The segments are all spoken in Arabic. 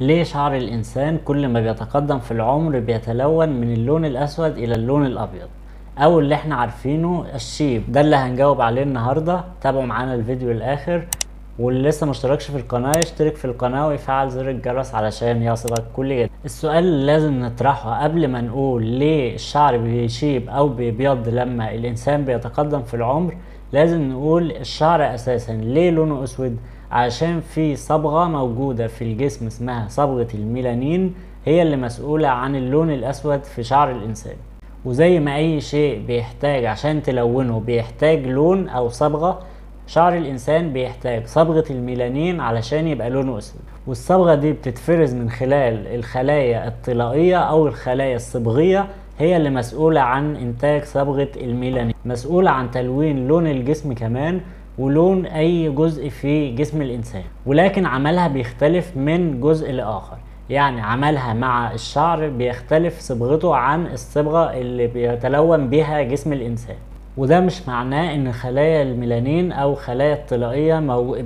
ليه شعر الإنسان كل ما بيتقدم في العمر بيتلون من اللون الأسود إلى اللون الأبيض؟ أو اللي إحنا عارفينه الشيب. ده اللي هنجاوب عليه النهاردة. تابعوا معانا الفيديو الآخر. واللي لسه مشتركش في القناة يشترك في القناة ويفعل زر الجرس علشان يصلك كل جديد السؤال اللي لازم نطرحه قبل ما نقول ليه الشعر بيشيب أو بيبيض لما الإنسان بيتقدم في العمر. لازم نقول الشعر أساسا ليه لونه أسود؟ علشان في صبغة موجودة في الجسم اسمها صبغة الميلانين هي اللي مسؤولة عن اللون الأسود في شعر الإنسان. وزي ما أي شيء بيحتاج عشان تلونه بيحتاج لون أو صبغة شعر الإنسان بيحتاج صبغة الميلانين علشان يبقى لونه أسود. والصبغة دي بتتفرز من خلال الخلايا الطلائية أو الخلايا الصبغية هي اللي مسؤولة عن إنتاج صبغة الميلانين. مسؤولة عن تلوين لون الجسم كمان ولون أي جزء في جسم الإنسان ولكن عملها بيختلف من جزء لآخر. يعني عملها مع الشعر بيختلف صبغته عن الصبغة اللي بيتلون بها جسم الإنسان. وده مش معناه إن خلايا الميلانين أو خلايا الطلائية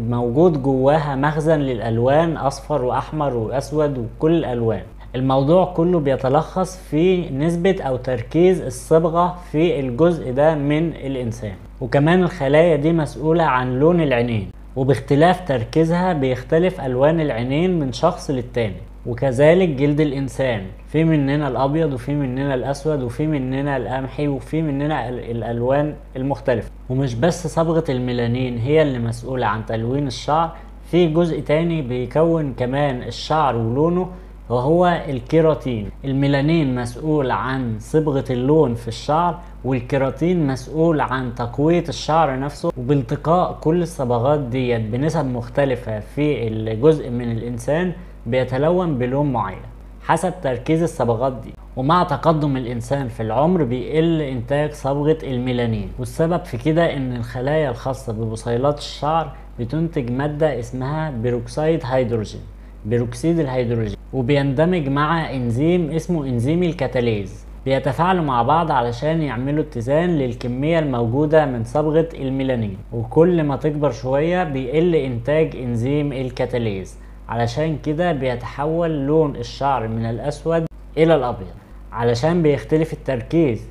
موجود جواها مخزن للألوان أصفر وأحمر وأسود وكل الألوان. الموضوع كله بيتلخص في نسبة أو تركيز الصبغة في الجزء ده من الإنسان. وكمان الخلايا دي مسؤولة عن لون العينين وباختلاف تركيزها بيختلف ألوان العينين من شخص للتاني. وكذلك جلد الإنسان في مننا الأبيض وفي مننا الأسود وفي مننا القمحي وفي مننا الألوان المختلفة. ومش بس صبغة الميلانين هي اللي مسؤولة عن تلوين الشعر في جزء تاني بيكون كمان الشعر ولونه وهو الكيراتين الميلانين مسؤول عن صبغة اللون في الشعر والكيراتين مسؤول عن تقوية الشعر نفسه وبالتقاء كل الصبغات ديت بنسب مختلفة في الجزء من الإنسان بيتلون بلون معين حسب تركيز الصبغات دي. ومع تقدم الإنسان في العمر بيقل إنتاج صبغة الميلانين. والسبب في كده إن الخلايا الخاصة ببصيلات الشعر بتنتج مادة اسمها بيروكسيد هيدروجين بيروكسيد الهيدروجين وبيندمج مع إنزيم اسمه إنزيم الكتاليز بيتفاعلوا مع بعض علشان يعملوا اتزان للكمية الموجودة من صبغة الميلانين وكل ما تكبر شوية بيقل إنتاج إنزيم الكتاليز علشان كده بيتحول لون الشعر من الأسود إلى الأبيض. علشان بيختلف التركيز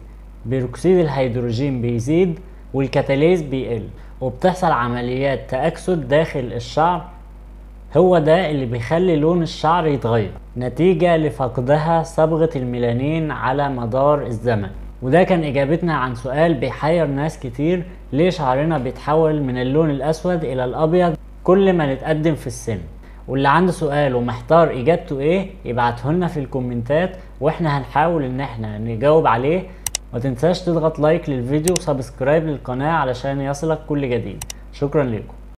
بيروكسيد الهيدروجين بيزيد والكتاليز بيقل وبتحصل عمليات تأكسد داخل الشعر هو ده اللي بيخلي لون الشعر يتغير نتيجة لفقدها صبغة الميلانين على مدار الزمن. وده كان إجابتنا عن سؤال بيحير ناس كتير ليه شعرنا بيتحول من اللون الأسود إلى الأبيض كل ما نتقدم في السن؟ واللي عنده سؤال ومحتار إجابته إيه يبعته لنا في الكومنتات وإحنا هنحاول إن إحنا نجاوب عليه. ما تنساش تضغط like للفيديو و subscribe للقناة علشان يصلك كل جديد. شكرا لكم